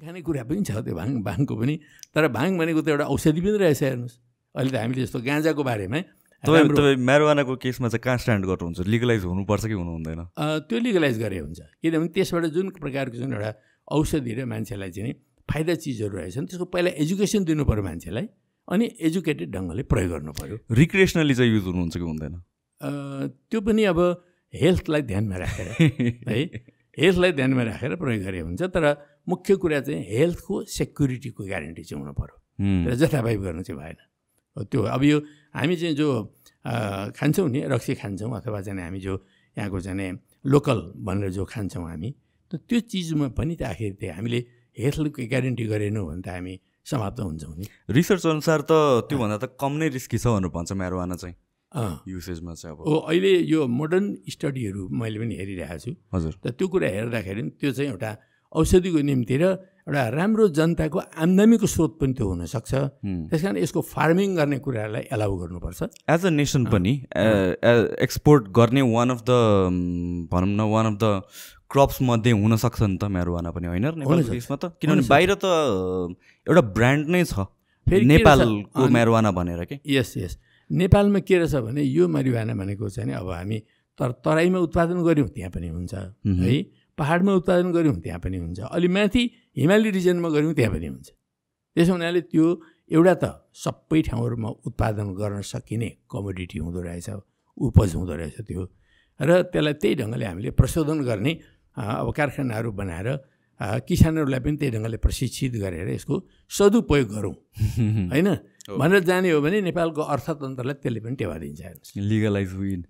खानेकुरा पनि छ त्यो भाङ भाङको पनि तर भाङ भनेको त एउटा औषधि पनि रहेछ हेर्नुहोस्। अहिले त हामीले जस्तो गाँजाको बारेमा तपाईँ तपाईँ म्यारोवानाको केसमा चाहिँ कहाँ स्ट्यान्ड गर्नुहुन्छ? लिगलाइज हुनुपर्छ कि हुनु हुँदैन त्यो लिगलाइज गरे हुन्छ। किनभने त्यसबाट जुन प्रकारको जुन एउटा औषधि र मान्छेलाई चाहिँ फाइदा चिजहरू रहेछन् त्यसको पहिला एजुकेसन दिनु पऱ्यो मान्छेलाई अनि एजुकेटेड ढङ्गले प्रयोग गर्नु पऱ्यो रिक्रिएसनली चाहिँ युज हुनुहुन्छ कि हुँदैन? त्यो पनि अब हेल्थलाई ध्यानमा राखेर है? हेल्थलाई ध्यानमा राखेर प्रयोग गरे हुन्छ तर मुख्य कुरा चाहिँ हेल्थको सेक्युरिटीको ग्यारेन्टी चाहिँ हुनु पऱ्यो र जथाभावी गर्नु चाहिँ भएन। त्यो अब यो हामी चाहिँ जो खान्छौँ नि रक्सी खान्छौँ अथवा चाहिँ हामी जो यहाँको चाहिँ लोकल भनेर जो खान्छौँ हामी त त्यो चिजमा पनि त आखिर त्यो हामीले हेल्थको ग्यारेन्टी गरेनौँ भने त हामी समाप्त हुन्छौँ नि। रिसर्च अनुसार त त्योभन्दा त कम नै रिस्की छ भनेर भन्छ म्यारोवाना चाहिँ। युसेजमा चाहिँ अब। हो अहिले यो मोडर्न स्टडीहरू मैले पनि हेरिरहेको छु। हजुर। त त्यो कुरा हेर्दाखेरि त्यो चाहिँ एउटा औषधिको निम्ति र एउटा राम्रो जनताको आम्दामीको स्रोत पनि त्यो हुनसक्छ। त्यस कारण यसको फार्मिङ गर्ने कुरालाई एलाउ गर्नुपर्छ। As a. नेसन पनि एक्सपोर्ट गर्ने वान अफ द भनौँ न वान अफ द क्रप्स मध्ये हुनसक्छ नि त म्यारोवाना पनि होइन? त। किनभने बाहिर त एउटा ब्रान्ड नै छ। नेपालको म्यारोवाना भनेर के? यस यस नेपालमा के रहेछ भने यो मरिवाना भनेको चाहिँ अब हामी तर तराईमा उत्पादन गऱ्यौँ त्यहाँ पनि हुन्छ। है? पाहाडमा उत्पादन गऱ्यौँ त्यहाँ पनि हुन्छ। अलि माथि हिमाली रिजनमा गऱ्यौँ त्यहाँ पनि हुन्छ। त्यसो हुनाले त्यो एउटा त सबै ठाउँहरूमा उत्पादन गर्न सकिने कमोडिटी हुँदो रहेछ उपज हुँदो रहेछ त्यो। र त्यसलाई त्यही ढङ्गले हामीले प्रशोधन गर्ने अब कारखानाहरू बनाएर किसानहरूलाई पनि त्यही ढङ्गले प्रशिक्षित गरेर यसको सदुपयोग गरौँ। होइन? भनेर जाने हो भने नेपालको अर्थतन्त्रलाई त्यसले पनि टेवा दिन्छ लिगलाइज विन